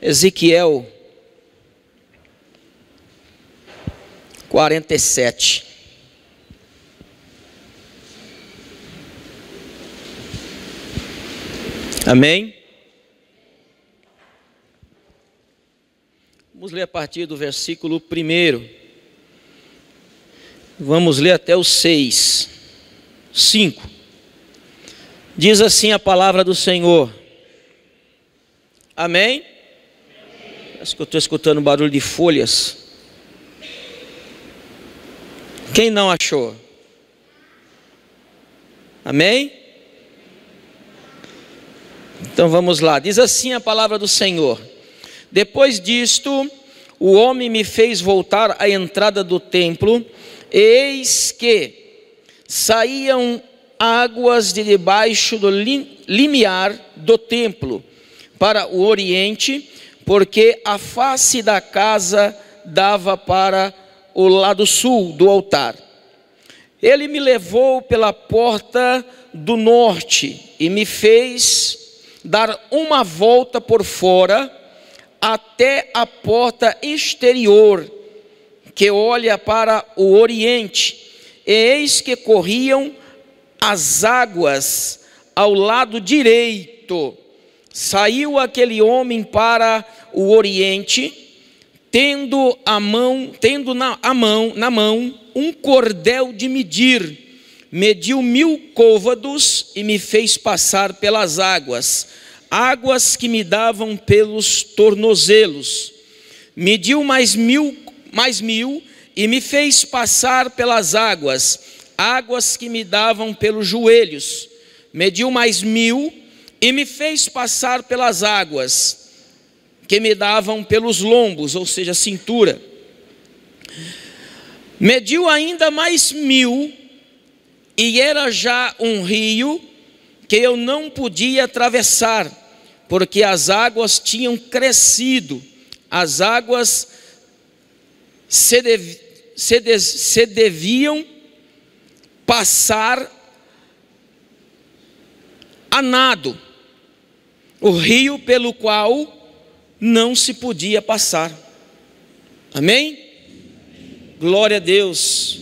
Ezequiel 47. Amém? Vamos ler a partir do versículo 1. Vamos ler até o 6. 5. Diz assim a palavra do Senhor. Amém? Que eu estou escutando barulho de folhas. Quem não achou? Amém? Então vamos lá. Diz assim a palavra do Senhor: Depois disto, o homem me fez voltar à entrada do templo, eis que saíam águas de debaixo do limiar do templo para o oriente, porque a face da casa dava para o lado sul do altar. Ele me levou pela porta do norte e me fez dar uma volta por fora até a porta exterior que olha para o oriente. E eis que corriam as águas ao lado direito. Saiu aquele homem para o oriente, tendo a mão, tendo na a mão, na mão um cordel de medir. Mediu mil côvados e me fez passar pelas águas, águas que me davam pelos tornozelos. Mediu mais mil, mais mil e me fez passar pelas águas, águas que me davam pelos joelhos. Mediu mais mil e me fez passar pelas águas que me davam pelos lombos, ou seja, cintura. Mediu ainda mais mil, e era já um rio que eu não podia atravessar, porque as águas tinham crescido, as águas se, dev, se, de, se deviam passar a nado, o rio pelo qual não se podia passar. Amém? Glória a Deus.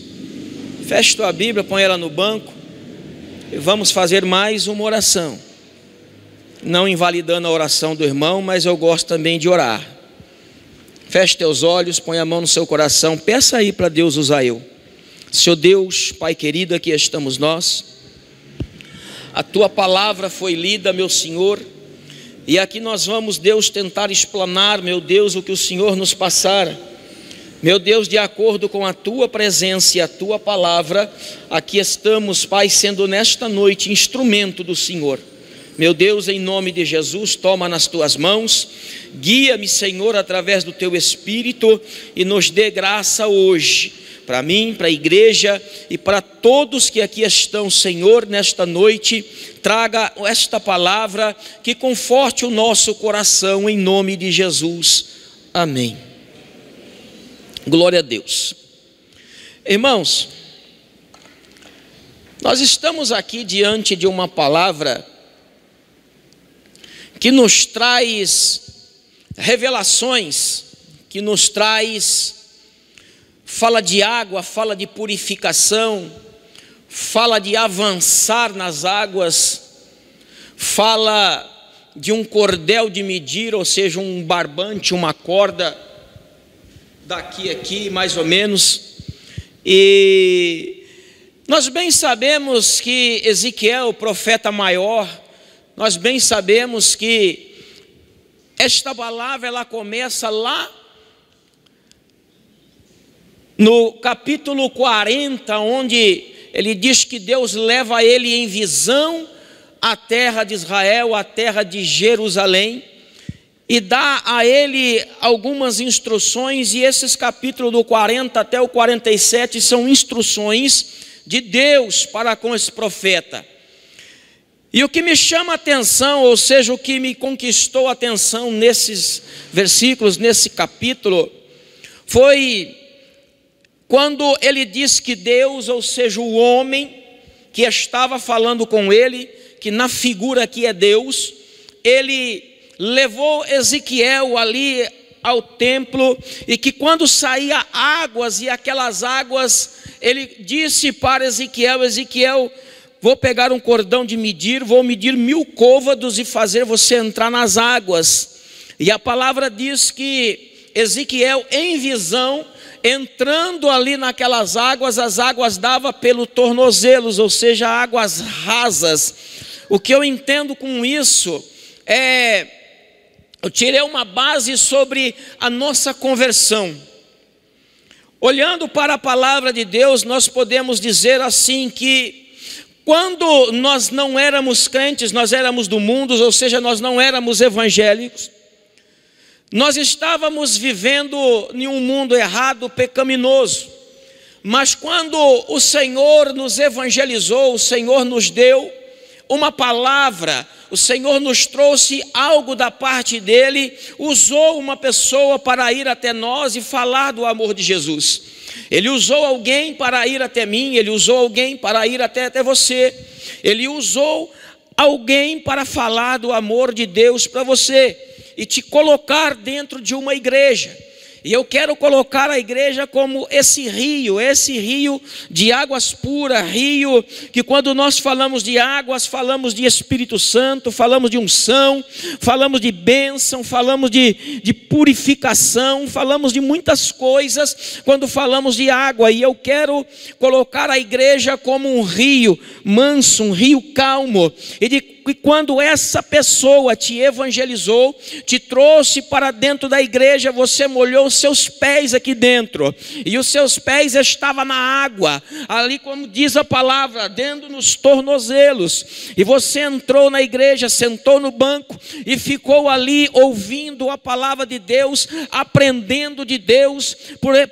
Feche tua Bíblia, põe ela no banco e vamos fazer mais uma oração. Não invalidando a oração do irmão, mas eu gosto também de orar. Feche teus olhos, põe a mão no seu coração, peça aí para Deus usar eu. Seu Deus, Pai querido, aqui estamos nós. A tua palavra foi lida, meu Senhor, e aqui nós vamos, Deus, tentar explanar, meu Deus, o que o Senhor nos passara. Meu Deus, de acordo com a tua presença e a tua palavra, aqui estamos, Pai, sendo nesta noite instrumento do Senhor. Meu Deus, em nome de Jesus, toma nas tuas mãos, guia-me, Senhor, através do teu Espírito e nos dê graça hoje para mim, para a igreja e para todos que aqui estão, Senhor, nesta noite, traga esta palavra que conforte o nosso coração em nome de Jesus. Amém. Glória a Deus. Irmãos, nós estamos aqui diante de uma palavra que nos traz revelações, que nos traz fala de água, fala de purificação, fala de avançar nas águas, fala de um cordel de medir, ou seja, um barbante, uma corda, daqui aqui mais ou menos. E nós bem sabemos que Ezequiel, o profeta maior, nós bem sabemos que esta palavra ela começa lá no capítulo 40, onde ele diz que Deus leva ele em visão à terra de Israel, à terra de Jerusalém, e dá a ele algumas instruções, e esses capítulos do 40 até o 47 são instruções de Deus para com esse profeta. E o que me chama a atenção, ou seja, o que me conquistou a atenção nesses versículos, nesse capítulo, foi quando ele diz que Deus, ou seja, o homem que estava falando com ele, que na figura aqui é Deus, ele levou Ezequiel ali ao templo e que quando saía águas e aquelas águas, ele disse para Ezequiel: Ezequiel, vou pegar um cordão de medir, vou medir mil côvados e fazer você entrar nas águas. E a palavra diz que Ezequiel, em visão, entrando ali naquelas águas, as águas dava pelo tornozelos, ou seja, águas rasas. O que eu entendo com isso é eu tirei uma base sobre a nossa conversão. Olhando para a palavra de Deus, nós podemos dizer assim que quando nós não éramos crentes, nós éramos do mundo, ou seja, nós não éramos evangélicos, nós estávamos vivendo em um mundo errado, pecaminoso. Mas quando o Senhor nos evangelizou, o Senhor nos deu uma palavra, o Senhor nos trouxe algo da parte dele, usou uma pessoa para ir até nós e falar do amor de Jesus. Ele usou alguém para ir até mim, ele usou alguém para ir até, até você, ele usou alguém para falar do amor de Deus para você e te colocar dentro de uma igreja. E eu quero colocar a igreja como esse rio, esse rio de águas puras, rio que quando nós falamos de águas, falamos de Espírito Santo, falamos de unção, falamos de bênção, falamos de, de purificação, falamos de muitas coisas quando falamos de água. E eu quero colocar a igreja como um rio manso, um rio calmo, e de que quando essa pessoa te evangelizou, te trouxe para dentro da igreja, você molhou os seus pés aqui dentro, e os seus pés estavam na água, ali como diz a palavra, dentro nos tornozelos, e você entrou na igreja, sentou no banco e ficou ali ouvindo a palavra de Deus, aprendendo de Deus,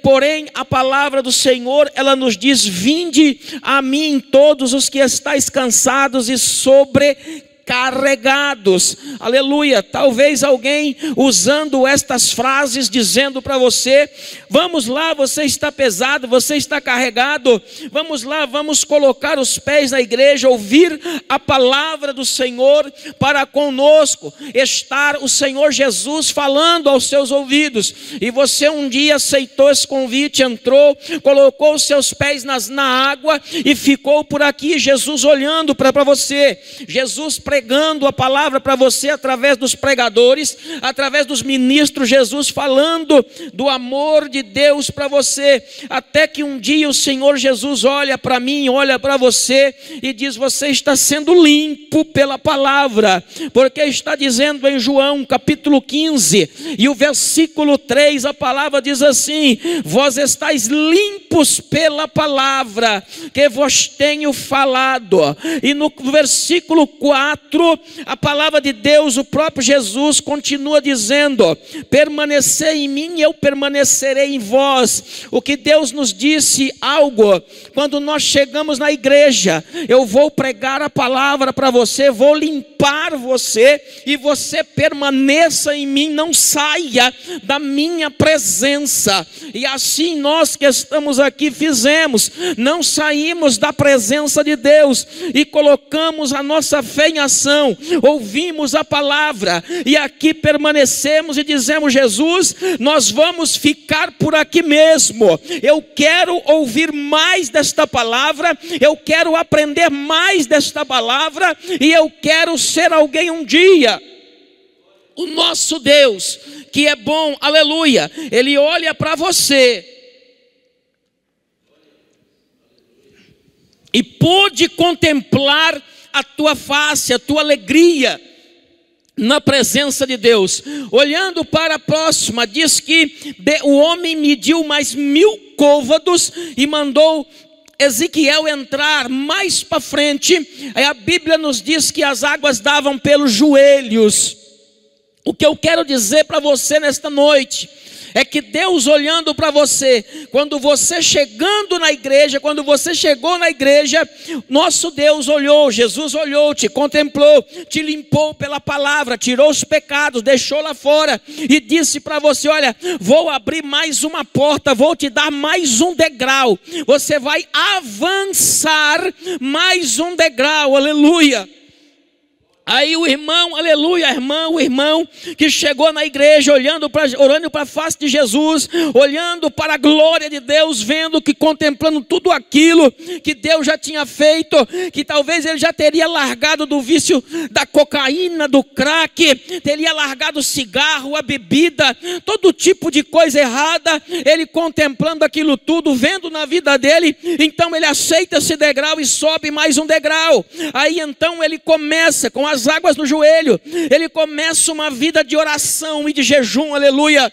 porém a palavra do Senhor, ela nos diz: Vinde a mim todos os que estáis cansados e sobre carregados. Aleluia. Talvez alguém usando estas frases dizendo para você: "Vamos lá, você está pesado, você está carregado. Vamos lá, vamos colocar os pés na igreja, ouvir a palavra do Senhor para conosco, estar o Senhor Jesus falando aos seus ouvidos". E você um dia aceitou esse convite, entrou, colocou os seus pés nas, na água e ficou por aqui, Jesus olhando para você. Jesus pregando a palavra para você através dos pregadores, através dos ministros, Jesus falando do amor de Deus para você, até que um dia o Senhor Jesus olha para mim, olha para você e diz: Você está sendo limpo pela palavra, porque está dizendo em João capítulo 15 e o versículo 3, a palavra diz assim: Vós estáis limpos pela palavra que vos tenho falado, e no versículo 4 4, a palavra de Deus, o próprio Jesus continua dizendo: permanecer em mim, eu permanecerei em vós. O que Deus nos disse algo, quando nós chegamos na igreja, eu vou pregar a palavra para você, vou limpar você e você permaneça em mim, não saia da minha presença. E assim nós que estamos aqui fizemos, não saímos da presença de Deus e colocamos a nossa fé em ação ouvimos a palavra e aqui permanecemos e dizemos: Jesus, nós vamos ficar por aqui mesmo. Eu quero ouvir mais desta palavra, eu quero aprender mais desta palavra e eu quero ser alguém um dia. O nosso Deus, que é bom, aleluia, Ele olha para você. E pôde contemplar a tua face, a tua alegria na presença de Deus. Olhando para a próxima, diz que o homem mediu mais mil côvados e mandou Ezequiel entrar mais para frente. A Bíblia nos diz que as águas davam pelos joelhos. O que eu quero dizer para você nesta noite é que Deus olhando para você, quando você chegando na igreja, quando você chegou na igreja, nosso Deus olhou, Jesus olhou, te contemplou, te limpou pela palavra, tirou os pecados, deixou lá fora e disse para você: Olha, vou abrir mais uma porta, vou te dar mais um degrau, você vai avançar mais um degrau, aleluia. Aí o irmão, aleluia, a irmã, o irmão que chegou na igreja olhando para orando para a face de Jesus, olhando para a glória de Deus, vendo que contemplando tudo aquilo que Deus já tinha feito, que talvez ele já teria largado do vício da cocaína, do crack, teria largado o cigarro, a bebida, todo tipo de coisa errada, ele contemplando aquilo tudo, vendo na vida dele, então ele aceita esse degrau e sobe mais um degrau. Aí então ele começa com a as águas no joelho, ele começa uma vida de oração e de jejum, aleluia.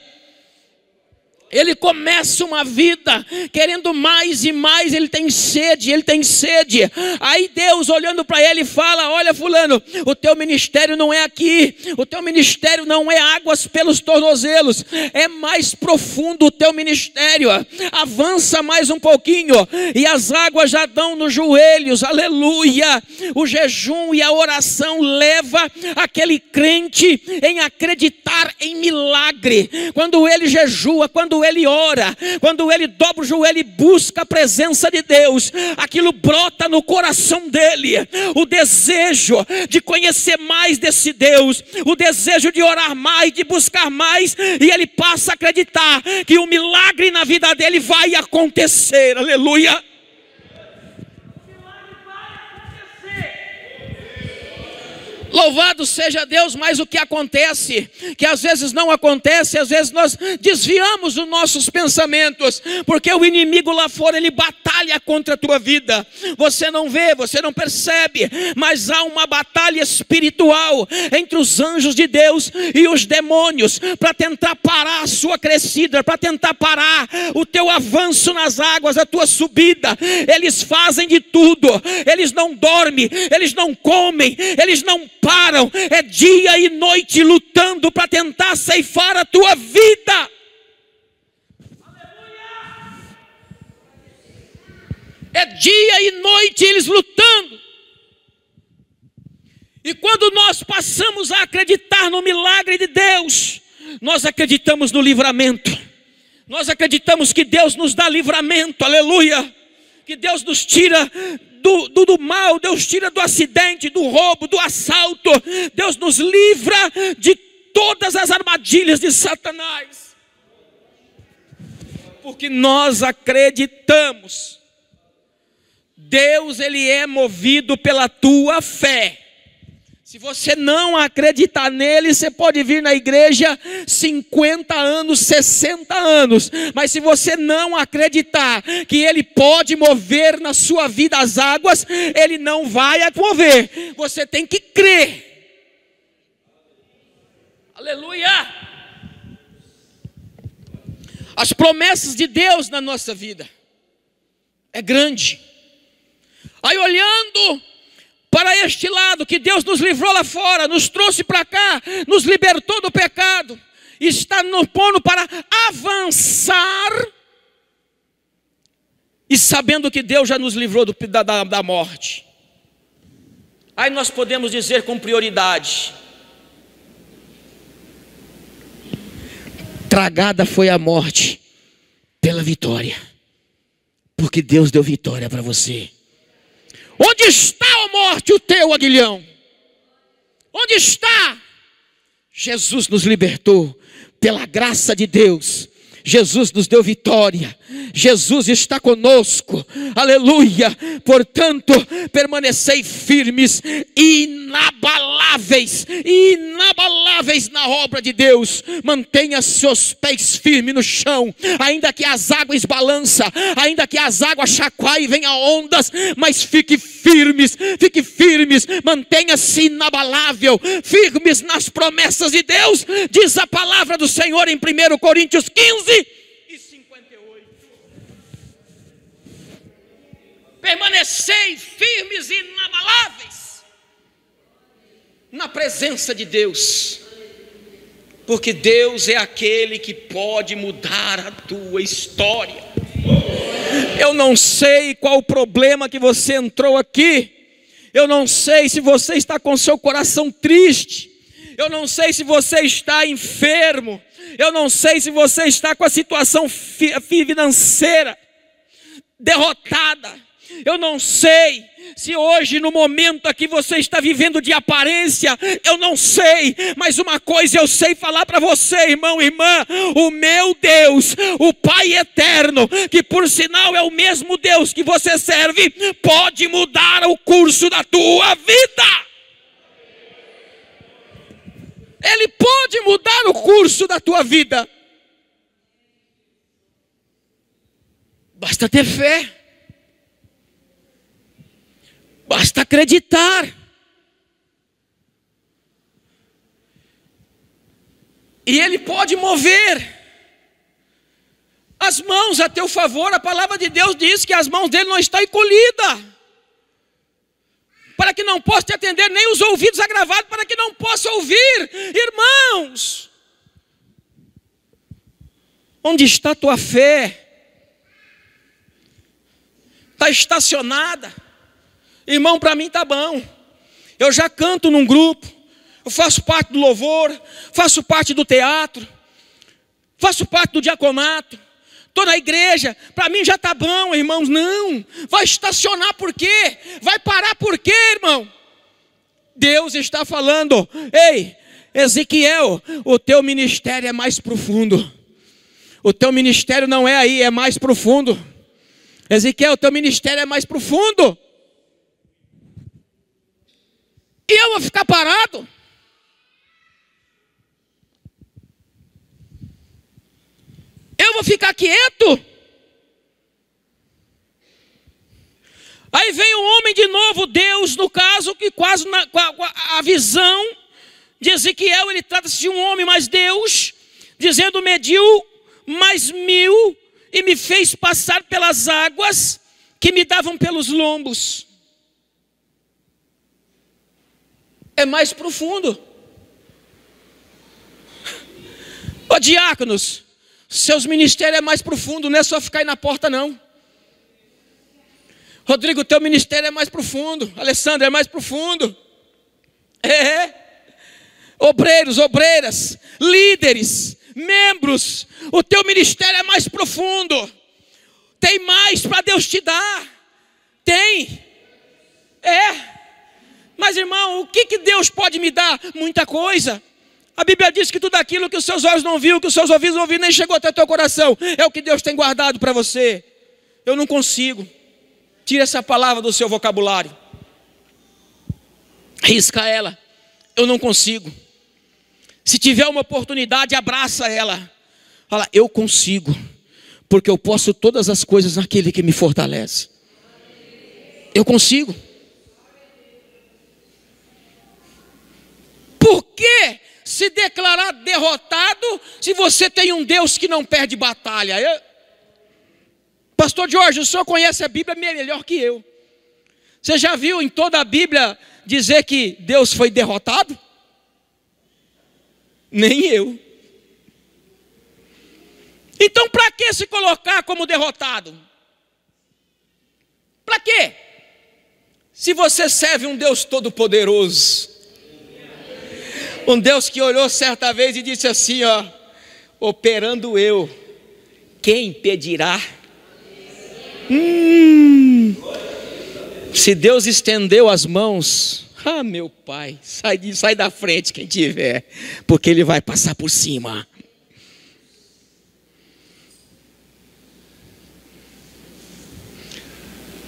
Ele começa uma vida querendo mais e mais, ele tem sede, ele tem sede. Aí Deus olhando para ele fala: Olha, Fulano, o teu ministério não é aqui, o teu ministério não é águas pelos tornozelos, é mais profundo o teu ministério. Avança mais um pouquinho, e as águas já dão nos joelhos, aleluia. O jejum e a oração leva aquele crente em acreditar em milagre. Quando ele jejua, quando ele ora, quando ele dobra o joelho e busca a presença de Deus, aquilo brota no coração dele, o desejo de conhecer mais desse Deus, o desejo de orar mais, de buscar mais, e ele passa a acreditar que o milagre na vida dele vai acontecer, aleluia. Louvado seja Deus, mas o que acontece, que às vezes não acontece, às vezes nós desviamos os nossos pensamentos, porque o inimigo lá fora ele batalha contra a tua vida. Você não vê, você não percebe, mas há uma batalha espiritual entre os anjos de Deus e os demônios para tentar parar a sua crescida, para tentar parar o teu avanço nas águas, a tua subida. Eles fazem de tudo. Eles não dormem, eles não comem, eles não param, é dia e noite lutando para tentar ceifar a tua vida. É dia e noite eles lutando. E quando nós passamos a acreditar no milagre de Deus, nós acreditamos no livramento. Nós acreditamos que Deus nos dá livramento, aleluia. Que Deus nos tira do, do, do, mal, Deus tira do acidente, do roubo, do assalto, Deus nos livra de todas as armadilhas de Satanás, porque nós acreditamos, Deus ele é movido pela tua fé. Se você não acreditar nele, você pode vir na igreja 50 anos, 60 anos, mas se você não acreditar que ele pode mover na sua vida as águas, ele não vai mover. Você tem que crer. Aleluia! As promessas de Deus na nossa vida é grande. Aí olhando para este lado, que Deus nos livrou lá fora, nos trouxe para cá, nos libertou do pecado, está no pondo para avançar, e sabendo que Deus já nos livrou do, da, da morte. Aí nós podemos dizer com prioridade: tragada foi a morte pela vitória, porque Deus deu vitória para você. Onde está, a morte, o teu aguilhão? Onde está? Jesus nos libertou pela graça de Deus. Jesus nos deu vitória. Jesus está conosco, aleluia. Portanto, permanecei firmes, inabaláveis, inabaláveis na obra de Deus. Mantenha seus pés firmes no chão, ainda que as águas balançam, ainda que as águas chacoalhem e venham ondas, mas fique firmes, fique firmes, mantenha-se inabalável, firmes nas promessas de Deus, diz a palavra do Senhor em 1 Coríntios 15 permanecei firmes e inabaláveis na presença de Deus, porque Deus é aquele que pode mudar a tua história. Eu não sei qual o problema que você entrou aqui, eu não sei se você está com seu coração triste, eu não sei se você está enfermo, eu não sei se você está com a situação financeira derrotada. Eu não sei se hoje, no momento aqui, você está vivendo de aparência, eu não sei, mas uma coisa eu sei falar para você, irmão, irmã: o meu Deus, o Pai eterno, que por sinal é o mesmo Deus que você serve, pode mudar o curso da tua vida. Ele pode mudar o curso da tua vida. Basta ter fé. Basta acreditar. E Ele pode mover as mãos a teu favor. A palavra de Deus diz que as mãos dele não estão encolhidas. Para que não possa te atender, nem os ouvidos agravados, para que não possa ouvir. Irmãos, onde está tua fé? Está estacionada. Irmão, para mim tá bom. Eu já canto num grupo, eu faço parte do louvor, faço parte do teatro, faço parte do diaconato, estou na igreja, para mim já tá bom, irmãos. Não, vai estacionar por quê? Vai parar por quê, irmão? Deus está falando, ei, Ezequiel, o teu ministério é mais profundo. O teu ministério não é aí, é mais profundo. Ezequiel, o teu ministério é mais profundo. E eu vou ficar parado? Eu vou ficar quieto? Aí vem o homem de novo, Deus, no caso, que quase na, a, a visão de Ezequiel, ele trata-se de um homem, mas Deus, dizendo: mediu mais mil e me fez passar pelas águas que me davam pelos lombos. É mais profundo. Ó diáconos, seus ministérios é mais profundo, não é só ficar aí na porta, não. Rodrigo, teu ministério é mais profundo. Alessandro, é mais profundo. É. Obreiros, obreiras, líderes, membros, o teu ministério é mais profundo. Tem mais para Deus te dar. Tem. É. Mas irmão, o que, que Deus pode me dar? Muita coisa. A Bíblia diz que tudo aquilo que os seus olhos não viram, que os seus ouvidos não ouviram, nem chegou até o teu coração, é o que Deus tem guardado para você. Eu não consigo. Tira essa palavra do seu vocabulário. Risca ela. Eu não consigo. Se tiver uma oportunidade, abraça ela. Fala, eu consigo, porque eu posso todas as coisas naquele que me fortalece. Eu consigo. Por que se declarar derrotado se você tem um Deus que não perde batalha? Eu... Pastor Jorge, o senhor conhece a Bíblia melhor que eu. Você já viu em toda a Bíblia dizer que Deus foi derrotado? Nem eu. Então, para que se colocar como derrotado? Para quê? Se você serve um Deus todo-poderoso, um Deus que olhou certa vez e disse assim: ó, operando eu, quem impedirá? Hum, se Deus estendeu as mãos, ah, meu pai, sai, sai da frente quem tiver, porque Ele vai passar por cima.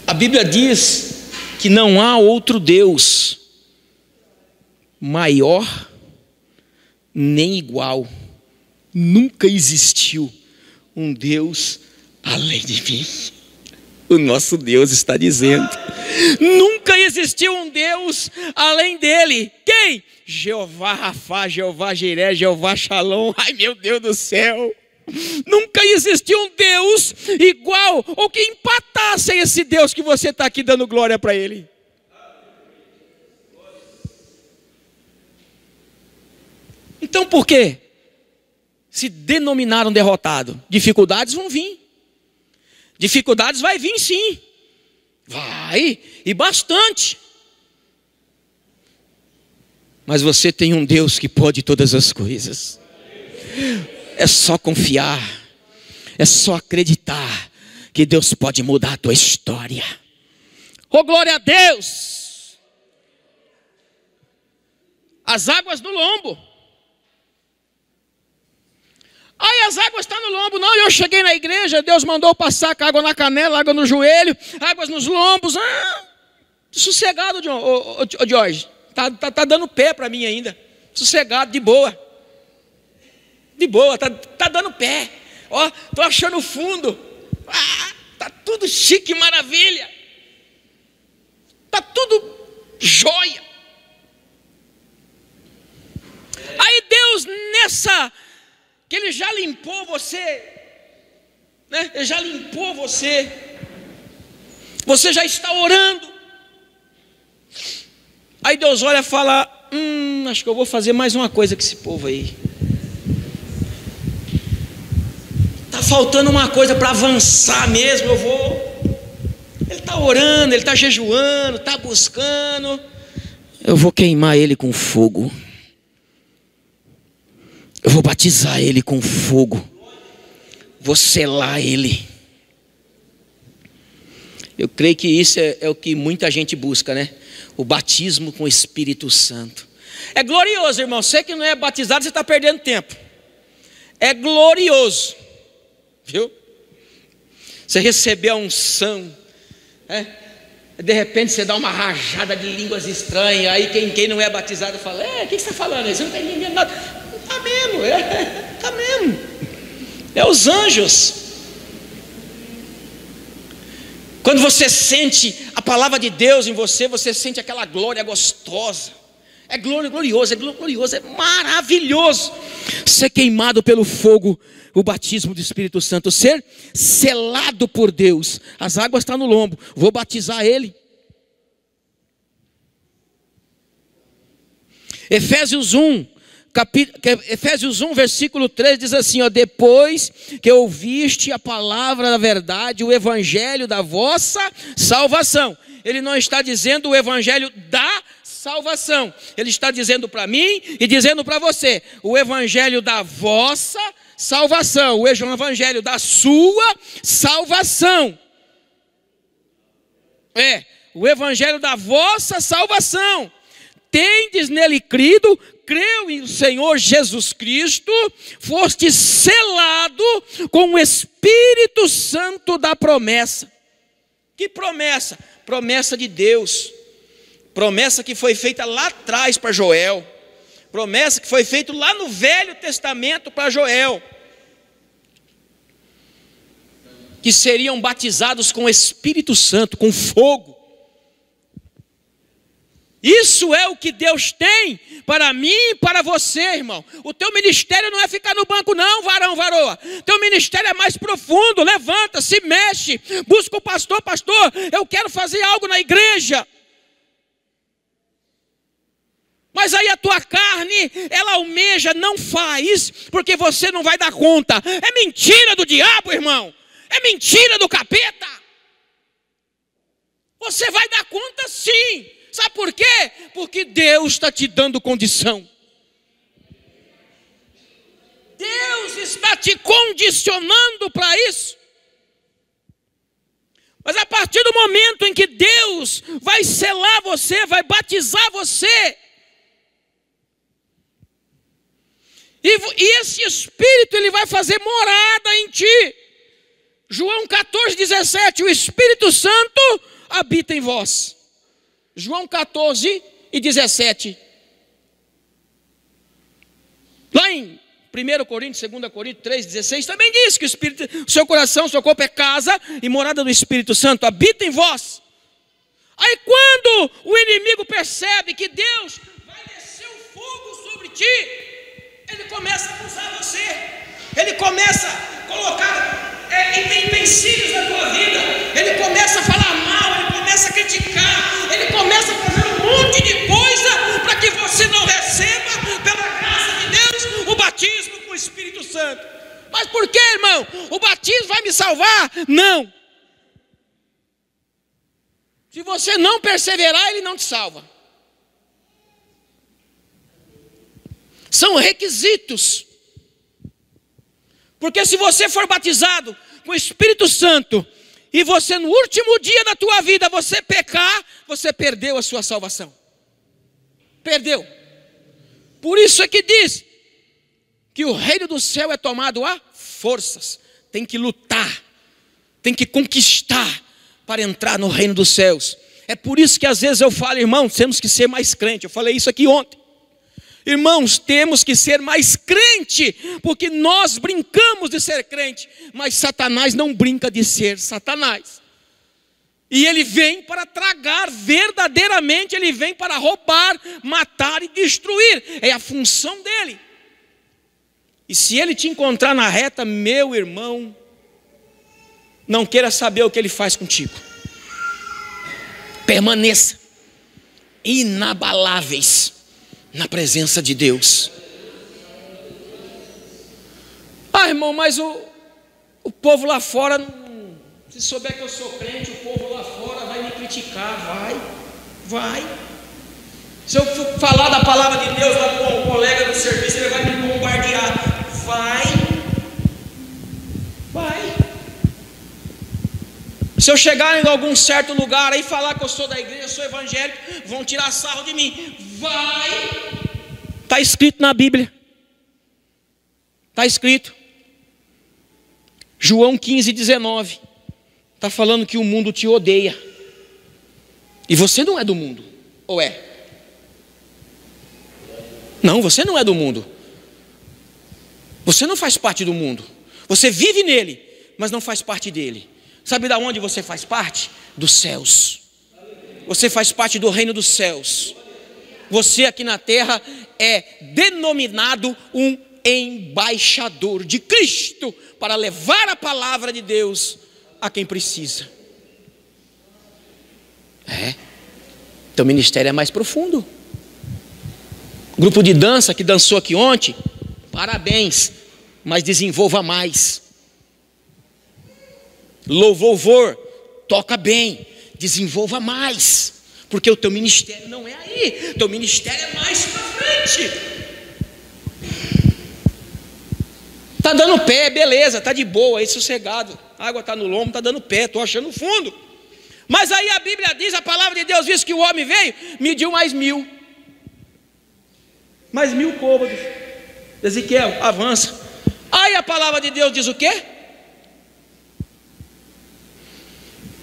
A Bíblia diz que não há outro Deus maior nem igual. Nunca existiu um Deus além de mim. O nosso Deus está dizendo. Nunca existiu um Deus além dele. Quem? Jeová Rafá, Jeová Jiré, Jeová Shalom. Ai meu Deus do céu. Nunca existiu um Deus igual ou que empatasse esse Deus que você está aqui dando glória para ele. Então por quê? Se denominaram derrotado, dificuldades vão vir. Dificuldades vai vir sim. Vai, e bastante. Mas você tem um Deus que pode todas as coisas. É só confiar. É só acreditar que Deus pode mudar a tua história. Oh, glória a Deus! As águas do lombo. Aí as águas estão no lombo. Não, eu cheguei na igreja, Deus mandou passar água na canela, água no joelho, águas nos lombos. Ah, sossegado, John, ô, ô, Jorge. Tá, tá, tá dando pé para mim ainda. Sossegado, de boa. De boa, tá, tá dando pé. Ó, tô achando fundo. Ah, tá tudo chique, maravilha. Tá tudo jóia. Aí Deus nessa que ele já limpou você, né? Ele já limpou você. Você já está orando. Aí Deus olha e fala: Hum, acho que eu vou fazer mais uma coisa com esse povo aí. Tá faltando uma coisa para avançar mesmo. Eu vou. Ele está orando, ele está jejuando, está buscando. Eu vou queimar ele com fogo. Eu vou batizar ele com fogo. Vou selar ele. Eu creio que isso é, é, o que muita gente busca, né? O batismo com o Espírito Santo. É glorioso, irmão. Você que não é batizado, você está perdendo tempo. É glorioso. Viu? Você receber a unção. É? De repente você dá uma rajada de línguas estranhas. Aí quem, quem não é batizado fala: É, o que você está falando? Você não está entendendo nada. Está mesmo, é, está mesmo. É os anjos. Quando você sente a palavra de Deus em você, você sente aquela glória gostosa. É glória, glorioso, é glorioso, é maravilhoso. Ser queimado pelo fogo, o batismo do Espírito Santo, ser selado por Deus. As águas estão no lombo, vou batizar ele. Efésios 1, capítulo, Efésios 1, versículo 3 diz assim: ó, depois que ouviste a palavra da verdade, o evangelho da vossa salvação. Ele não está dizendo o evangelho da salvação. Ele está dizendo para mim e dizendo para você, o evangelho da vossa salvação, o evangelho da sua salvação. É, o evangelho da vossa salvação. Tendes nele crido, creu em Senhor Jesus Cristo, foste selado com o Espírito Santo da promessa. Que promessa? Promessa de Deus. Promessa que foi feita lá atrás para Joel. Promessa que foi feita lá no Velho Testamento para Joel. Que seriam batizados com o Espírito Santo, com fogo. Isso é o que Deus tem para mim e para você, irmão. O teu ministério não é ficar no banco, não, varão, varoa. Teu ministério é mais profundo. Levanta, se mexe, busca o pastor, pastor. Eu quero fazer algo na igreja. Mas aí a tua carne, ela almeja, não faz, porque você não vai dar conta. É mentira do diabo, irmão. É mentira do capeta. Você vai dar conta sim. Sabe por quê? Porque Deus está te dando condição. Deus está te condicionando para isso. Mas a partir do momento em que Deus vai selar você, vai batizar você, e, e esse Espírito ele vai fazer morada em ti. João 14, 17: O Espírito Santo habita em vós. João 14 e 17. Lá em 1 Coríntios, 2 Coríntios 3, 16, também diz que o Espírito, seu coração, o seu corpo é casa e morada do Espírito Santo, habita em vós. Aí quando o inimigo percebe que Deus vai descer o fogo sobre ti, ele começa a acusar você, ele começa a colocar é, empecilhos na tua vida, ele começa a falar mal, começa a criticar, ele começa a fazer um monte de coisa para que você não receba, pela graça de Deus, o batismo com o Espírito Santo. Mas por que, irmão? O batismo vai me salvar? Não. Se você não perseverar, ele não te salva. São requisitos. Porque se você for batizado com o Espírito Santo e você no último dia da tua vida você pecar, você perdeu a sua salvação. Perdeu. Por isso é que diz que o reino do céu é tomado a forças. Tem que lutar, tem que conquistar para entrar no reino dos céus. É por isso que às vezes eu falo, irmão, temos que ser mais crente. Eu falei isso aqui ontem. Irmãos, temos que ser mais crente, porque nós brincamos de ser crente, mas Satanás não brinca de ser Satanás. E ele vem para tragar, verdadeiramente ele vem para roubar, matar e destruir. É a função dele. E se ele te encontrar na reta, meu irmão, não queira saber o que ele faz contigo. Permaneça inabaláveis na presença de Deus. Ah, irmão, mas o, o povo lá fora, se souber que eu sou crente, o povo lá fora vai me criticar. Vai, vai. Se eu falar da palavra de Deus lá com o colega do serviço, ele vai me bombardear. Vai, vai. Se eu chegar em algum certo lugar e falar que eu sou da igreja, sou evangélico, vão tirar sarro de mim. Vai. Está escrito na Bíblia. Está escrito. João 15, 19. Está falando que o mundo te odeia. E você não é do mundo. Ou é? Não, você não é do mundo. Você não faz parte do mundo. Você vive nele, mas não faz parte dele. Sabe da onde você faz parte? Dos céus. Você faz parte do reino dos céus. Você aqui na terra é denominado um embaixador de Cristo para levar a palavra de Deus a quem precisa. É. Teu ministério é mais profundo. Grupo de dança que dançou aqui ontem, parabéns, mas desenvolva mais. Louvor, toca bem, desenvolva mais, porque o teu ministério não é aí, teu ministério é mais para frente. Tá dando pé, beleza, tá de boa, aí sossegado. A água tá no lombo, tá dando pé, tô achando fundo. Mas aí a Bíblia diz, a palavra de Deus diz que o homem veio, mediu mais mil. Mais mil côvados. Ezequiel, avança. Aí a palavra de Deus diz o quê?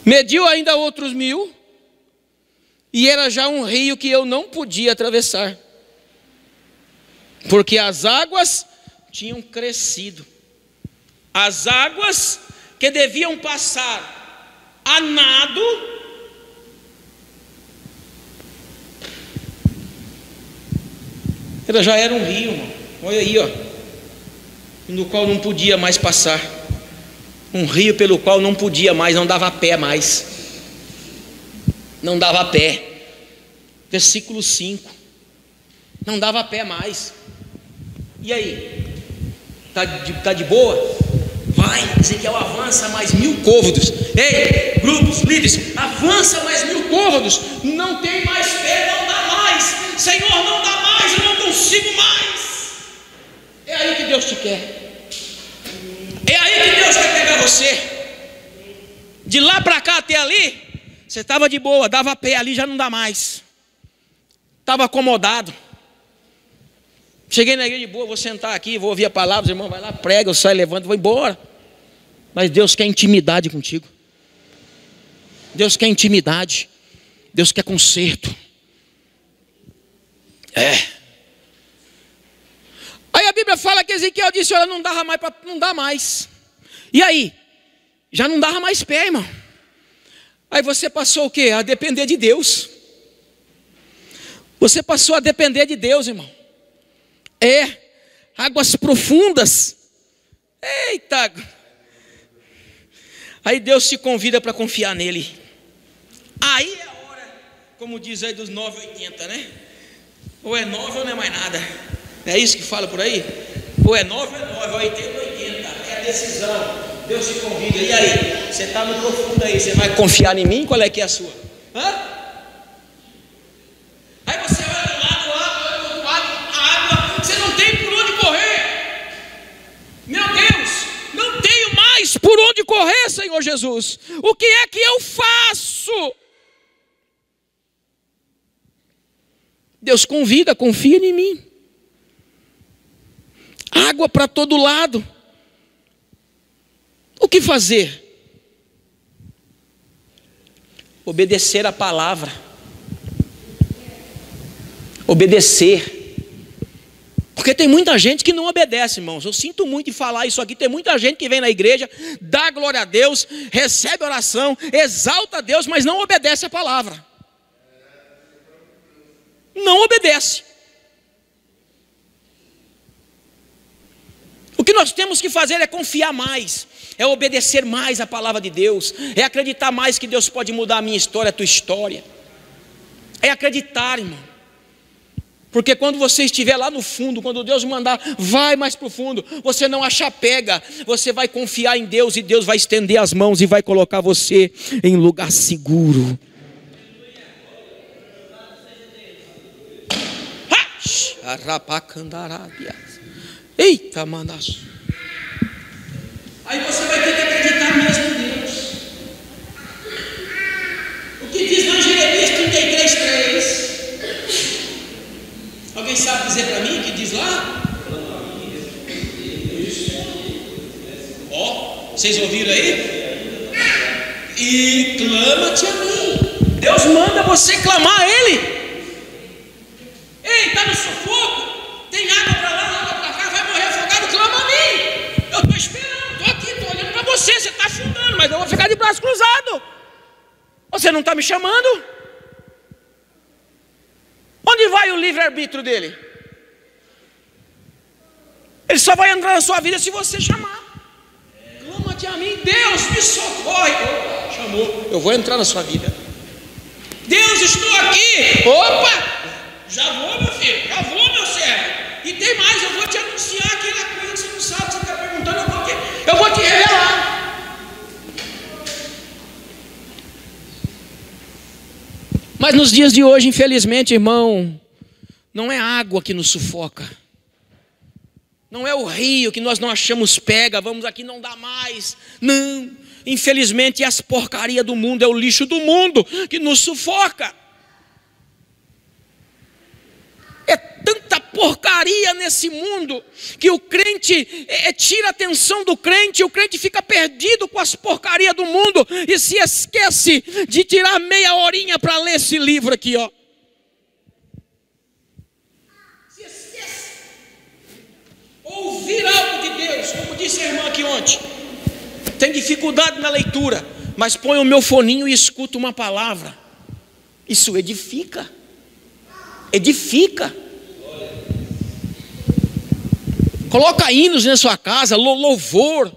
Mediu ainda outros mil, e era já um rio que eu não podia atravessar, porque as águas tinham crescido. As águas que deviam passar a nado, ela já era um rio, irmão. olha aí, ó, no qual não podia mais passar um rio pelo qual não podia mais, não dava pé mais. Não dava pé. Versículo 5. Não dava pé mais. E aí? Está de, tá de boa? Vai, Ezequiel avança mais mil côvados. Ei, grupos, líderes, avança mais mil côvados. Não tem mais pé, não dá mais. Senhor, não dá mais, eu não consigo mais. É aí que Deus te quer. É aí que Deus quer pegar você. De lá para cá até ali, você estava de boa, dava pé ali, já não dá mais. Estava acomodado. Cheguei na igreja de boa, vou sentar aqui, vou ouvir a palavra, irmão, vai lá, prega, eu saio, levanto, vou embora. Mas Deus quer intimidade contigo. Deus quer intimidade. Deus quer conserto. É. Aí a Bíblia fala que Ezequiel disse: Olha, não dava mais, não dá mais. E aí? Já não dava mais pé, irmão. Aí você passou o quê? A depender de Deus. Você passou a depender de Deus, irmão. É, águas profundas. Eita! Aí Deus te convida para confiar nele. Aí é a hora, como diz aí dos 980, né? Ou é 9 ou não é mais nada. É isso que fala por aí? Ou é 9 ou é 9, 80 ou 80. É a decisão. Deus te convida. E aí? Você está no profundo aí. Você vai confiar em mim? Qual é que é a sua? Hã? Aí você olha do lado, olha do outro lado, a água. Você não tem por onde correr. Meu Deus, não tenho mais por onde correr. Senhor Jesus. O que é que eu faço? Deus convida, confia em mim. Água para todo lado. O que fazer? Obedecer a palavra. Obedecer. Porque tem muita gente que não obedece, irmãos. Eu sinto muito em falar isso aqui. Tem muita gente que vem na igreja, dá glória a Deus, recebe oração, exalta a Deus, mas não obedece a palavra. Não obedece. Que nós temos que fazer é confiar mais, é obedecer mais à palavra de Deus, é acreditar mais que Deus pode mudar a minha história, a tua história. É acreditar, irmão. Porque quando você estiver lá no fundo, quando Deus mandar, vai mais para o fundo, você não achar pega, você vai confiar em Deus e Deus vai estender as mãos e vai colocar você em lugar seguro. Arapacandarábia. Eita, manaço. Aí você vai ter que acreditar mesmo em Deus. O que diz lá em Jeremias 33, 3? Alguém sabe dizer para mim o que diz lá? Ó, vocês ouviram aí? E clama-te a mim. Deus manda você clamar a Ele. Ei, está no sufoco? Tem água para lá, água clama a mim. Eu estou esperando, estou aqui, estou olhando para você, você está afundando, mas eu vou ficar de braço cruzado. Você não está me chamando? Onde vai o livre-arbítrio dele? Ele só vai entrar na sua vida se você chamar. Clama-te a mim, Deus me socorre. Chamou, eu vou entrar na sua vida. Deus, estou aqui. Opa, Mas nos dias de hoje, infelizmente, irmão, não é água que nos sufoca. Não é o rio que nós não achamos pega, vamos aqui não dá mais. Não. Infelizmente, as porcarias do mundo, é o lixo do mundo que nos sufoca. É tanta porcaria nesse mundo que o crente é, tira a atenção do crente, o crente fica perdido com as porcarias do mundo e se esquece de tirar meia horinha para ler esse livro aqui, ó. Se esquece. Ouvir algo de Deus, como disse a irmã aqui ontem. Tem dificuldade na leitura, mas põe o meu foninho e escuta uma palavra. Isso edifica edifica. Coloca hinos na sua casa, louvor.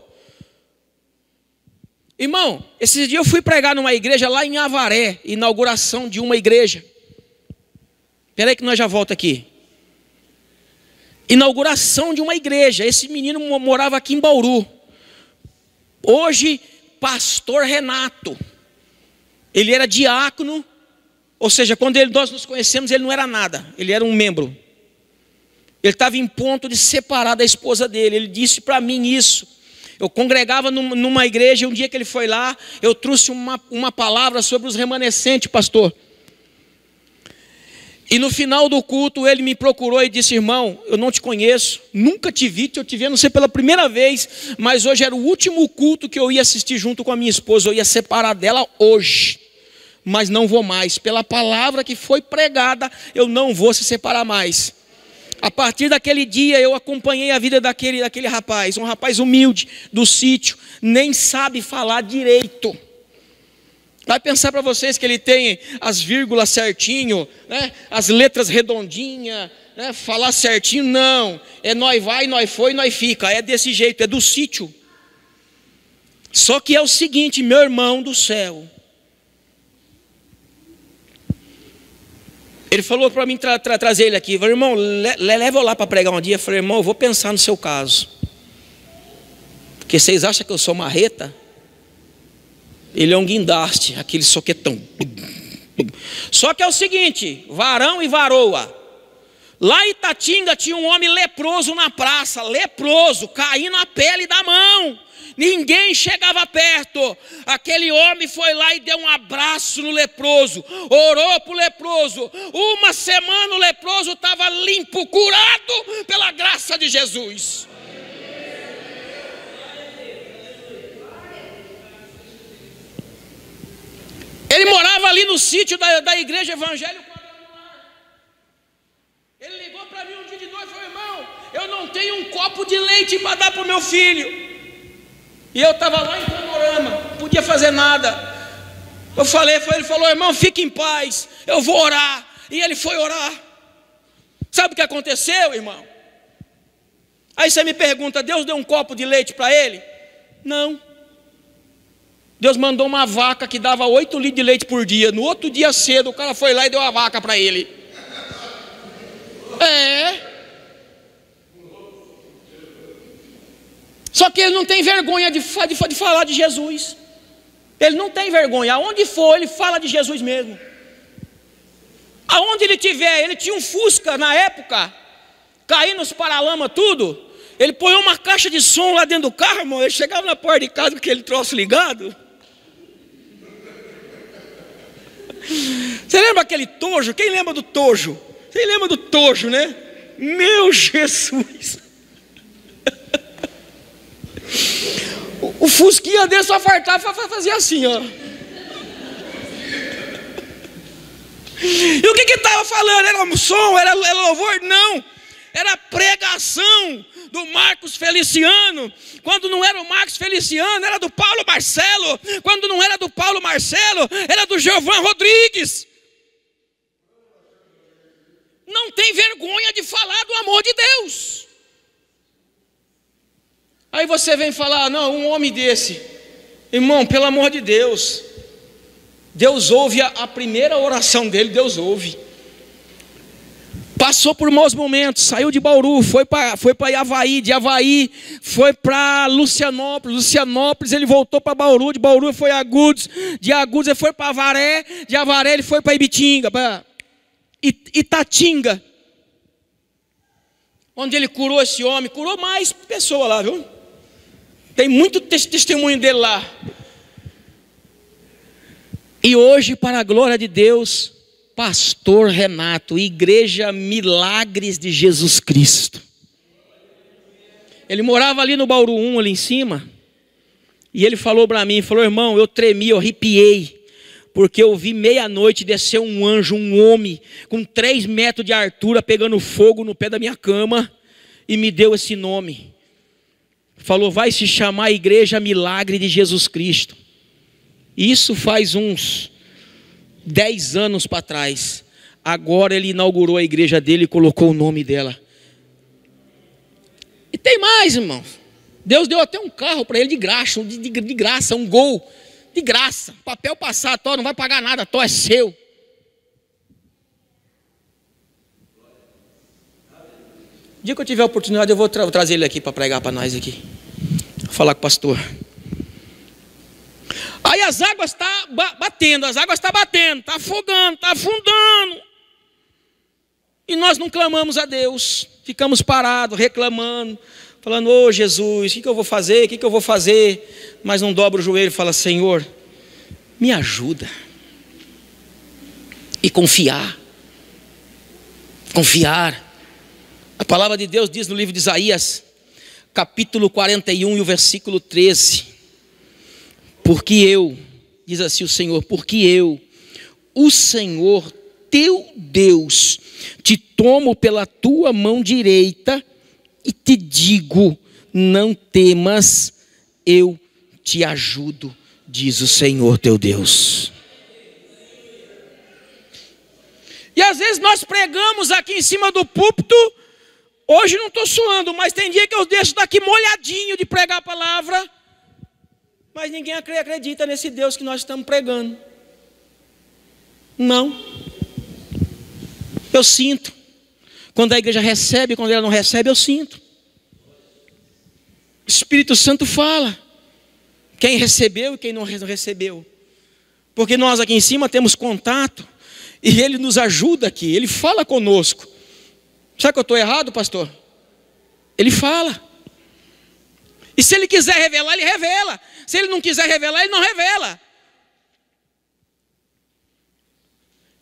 Irmão, esses dias eu fui pregar numa igreja lá em Avaré, inauguração de uma igreja. Espera aí que nós já volta aqui. Inauguração de uma igreja. Esse menino morava aqui em Bauru. Hoje, pastor Renato. Ele era diácono ou seja, quando ele, nós nos conhecemos, ele não era nada, ele era um membro. Ele estava em ponto de separar da esposa dele. Ele disse para mim isso. Eu congregava numa igreja, um dia que ele foi lá, eu trouxe uma, uma palavra sobre os remanescentes, pastor. E no final do culto, ele me procurou e disse: Irmão, eu não te conheço, nunca te vi, eu te vi, não sei pela primeira vez, mas hoje era o último culto que eu ia assistir junto com a minha esposa, eu ia separar dela hoje mas não vou mais. Pela palavra que foi pregada, eu não vou se separar mais. A partir daquele dia eu acompanhei a vida daquele, daquele rapaz, um rapaz humilde do sítio, nem sabe falar direito. Vai pensar para vocês que ele tem as vírgulas certinho, né? as letras redondinhas, né? falar certinho, não. É nós vai, nós foi, nós fica. É desse jeito, é do sítio. Só que é o seguinte, meu irmão do céu, Ele falou para mim tra tra trazer ele aqui. Falei, irmão, le leva eu lá para pregar um dia. Eu falei, irmão, eu vou pensar no seu caso. Porque vocês acham que eu sou marreta? Ele é um guindaste, aquele soquetão. Só que é o seguinte: varão e varoa. Lá em Itatinga tinha um homem leproso na praça, leproso, caindo a pele da mão. Ninguém chegava perto. Aquele homem foi lá e deu um abraço no leproso, orou para o leproso. Uma semana o leproso estava limpo, curado pela graça de Jesus. Ele morava ali no sítio da, da igreja evangélica ele ligou para mim um dia de noite e falou: irmão, eu não tenho um copo de leite para dar para o meu filho. E eu estava lá em Panorama, não podia fazer nada. Eu falei, ele falou: irmão, fique em paz, eu vou orar. E ele foi orar. Sabe o que aconteceu, irmão? Aí você me pergunta: Deus deu um copo de leite para ele? Não. Deus mandou uma vaca que dava oito litros de leite por dia. No outro dia cedo, o cara foi lá e deu a vaca para ele. É. Só que ele não tem vergonha de, de, de falar de Jesus. Ele não tem vergonha. Aonde for, ele fala de Jesus mesmo. Aonde ele tiver, ele tinha um Fusca na época, caindo os paralamas, tudo. Ele põe uma caixa de som lá dentro do carro, irmão. Ele chegava na porta de casa com aquele troço ligado. Você lembra aquele tojo? Quem lembra do tojo? Você lembra do tojo, né? Meu Jesus! O, Fusquinha dele só fartava fazia assim, ó. E o que que estava falando? Era um som? Era, era louvor? Não. Era pregação do Marcos Feliciano. Quando não era o Marcos Feliciano, era do Paulo Marcelo. Quando não era do Paulo Marcelo, era do Giovan Rodrigues não tem vergonha de falar do amor de Deus. Aí você vem falar, não, um homem desse, irmão, pelo amor de Deus, Deus ouve a, a primeira oração dele, Deus ouve. Passou por maus momentos, saiu de Bauru, foi para foi Havaí, de Havaí foi para Lucianópolis, Lucianópolis ele voltou para Bauru, de Bauru foi a Agudos, de Agudos ele foi para Avaré, de Avaré ele foi para Ibitinga, para Itatinga, onde ele curou esse homem, curou mais pessoas lá, viu? Tem muito testemunho dele lá. E hoje, para a glória de Deus, Pastor Renato, Igreja Milagres de Jesus Cristo. Ele morava ali no Bauru 1, ali em cima. E ele falou para mim, falou, irmão, eu tremi, eu arrepiei porque eu vi meia-noite descer um anjo, um homem, com três metros de altura, pegando fogo no pé da minha cama, e me deu esse nome. Falou, vai se chamar Igreja Milagre de Jesus Cristo. Isso faz uns dez anos para trás. Agora ele inaugurou a igreja dele e colocou o nome dela. E tem mais, irmão. Deus deu até um carro para ele de graça, de, de, de graça, um gol de graça. Papel passar, não vai pagar nada, Tó é seu. Dia que eu tiver a oportunidade, eu vou tra trazer ele aqui para pregar para nós aqui. Vou falar com o pastor. Aí as águas estão tá batendo, as águas estão tá batendo, está afogando, está afundando. E nós não clamamos a Deus, ficamos parados, reclamando, falando: Ô oh, Jesus, o que, que eu vou fazer? O que, que eu vou fazer? Mas não dobra o joelho e fala: Senhor, me ajuda. E confiar. Confiar. A palavra de Deus diz no livro de Isaías, capítulo 41 e o versículo 13: Porque eu, diz assim o Senhor, porque eu, o Senhor teu Deus, te tomo pela tua mão direita e te digo: não temas, eu te ajudo, diz o Senhor teu Deus. E às vezes nós pregamos aqui em cima do púlpito, hoje não estou suando, mas tem dia que eu deixo daqui molhadinho de pregar a palavra, mas ninguém acredita nesse Deus que nós estamos pregando. Não. Eu sinto. Quando a igreja recebe, quando ela não recebe, eu sinto. O Espírito Santo fala. Quem recebeu e quem não recebeu. Porque nós aqui em cima temos contato e ele nos ajuda aqui, ele fala conosco. Será que eu estou errado, pastor? Ele fala. E se ele quiser revelar, ele revela. Se ele não quiser revelar, ele não revela.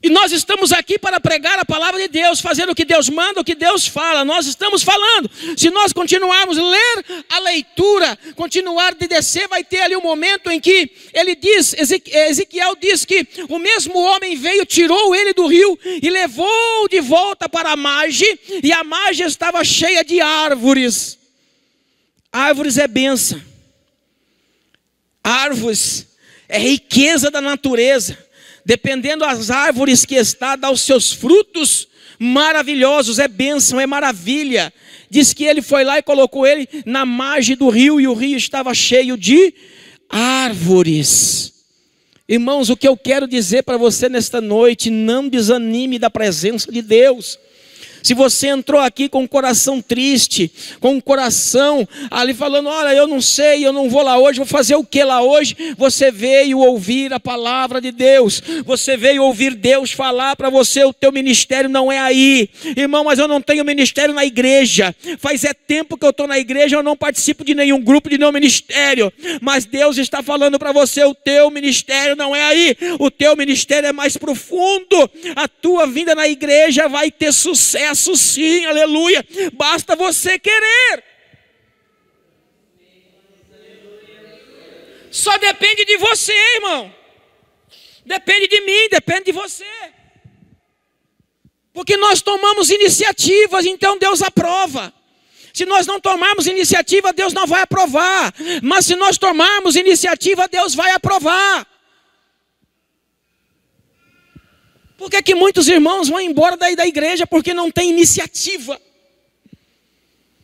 E nós estamos aqui para pregar a palavra de Deus, fazer o que Deus manda, o que Deus fala. Nós estamos falando. Se nós continuarmos a ler a leitura, continuar de descer, vai ter ali um momento em que ele diz, Ezequiel diz que o mesmo homem veio, tirou ele do rio e levou de volta para a margem, e a margem estava cheia de árvores. Árvores é benção. Árvores é riqueza da natureza dependendo das árvores que está, dá os seus frutos maravilhosos, é bênção, é maravilha. Diz que ele foi lá e colocou ele na margem do rio, e o rio estava cheio de árvores. Irmãos, o que eu quero dizer para você nesta noite, não desanime da presença de Deus. Se você entrou aqui com o coração triste, com o coração ali falando: Olha, eu não sei, eu não vou lá hoje, vou fazer o que lá hoje? Você veio ouvir a palavra de Deus, você veio ouvir Deus falar para você: o teu ministério não é aí, irmão, mas eu não tenho ministério na igreja. Faz é tempo que eu estou na igreja, eu não participo de nenhum grupo, de nenhum ministério, mas Deus está falando para você: o teu ministério não é aí, o teu ministério é mais profundo, a tua vinda na igreja vai ter sucesso sucesso sim, aleluia. Basta você querer. Só depende de você, irmão. Depende de mim, depende de você. Porque nós tomamos iniciativas, então Deus aprova. Se nós não tomarmos iniciativa, Deus não vai aprovar. Mas se nós tomarmos iniciativa, Deus vai aprovar. Por que, que muitos irmãos vão embora daí da igreja? Porque não tem iniciativa.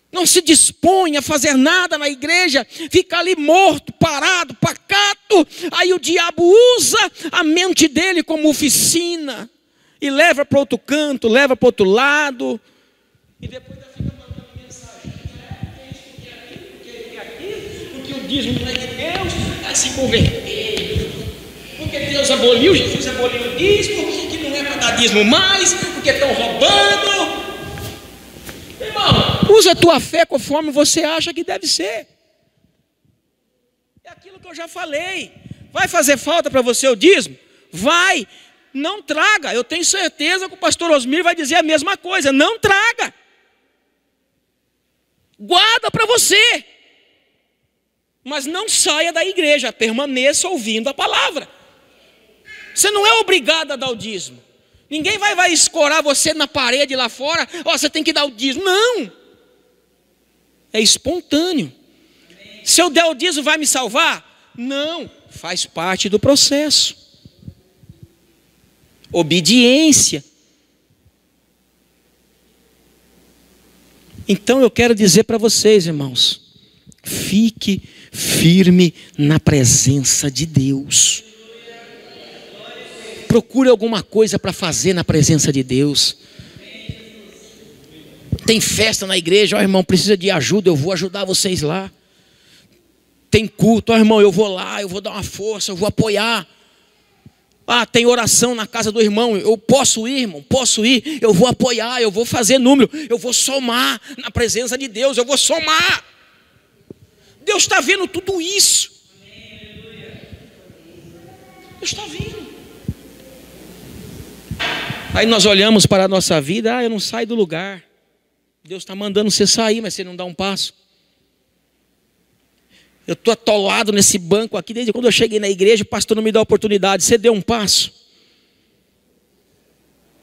Não se dispõe a fazer nada na igreja, fica ali morto, parado, pacato. Aí o diabo usa a mente dele como oficina e leva para outro canto, leva para outro lado. E depois fica mandando mensagem. É, isso, porque aquilo, porque aquilo, porque o dízimo não é de Deus, vai se converter. Porque Deus aboliu, Jesus aboliu o dízimo, dízimo mais, porque estão roubando. Irmão, usa a tua fé conforme você acha que deve ser. É aquilo que eu já falei. Vai fazer falta para você o dízimo? Vai. Não traga. Eu tenho certeza que o pastor Osmir vai dizer a mesma coisa. Não traga. Guarda para você. Mas não saia da igreja, permaneça ouvindo a palavra. Você não é obrigado a dar o dízimo. Ninguém vai, vai escorar você na parede lá fora, ó, oh, você tem que dar o dízimo. Não. É espontâneo. Se eu der o dízimo, vai me salvar? Não. Faz parte do processo. Obediência. Então eu quero dizer para vocês, irmãos, fique firme na presença de Deus procure alguma coisa para fazer na presença de Deus. Tem festa na igreja, ó irmão, precisa de ajuda, eu vou ajudar vocês lá. Tem culto, ó irmão, eu vou lá, eu vou dar uma força, eu vou apoiar. Ah, tem oração na casa do irmão, eu posso ir, irmão, posso ir, eu vou apoiar, eu vou fazer número, eu vou somar na presença de Deus, eu vou somar. Deus está vendo tudo isso. Deus está vendo. Aí nós olhamos para a nossa vida, ah, eu não saio do lugar. Deus está mandando você sair, mas você não dá um passo. Eu estou atolado nesse banco aqui, desde quando eu cheguei na igreja, o pastor não me dá oportunidade. Você deu um passo?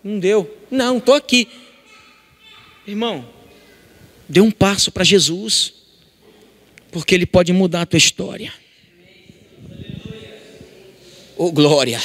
Não deu. Não, estou aqui. Irmão, dê um passo para Jesus, porque Ele pode mudar a tua história. Oh, glória.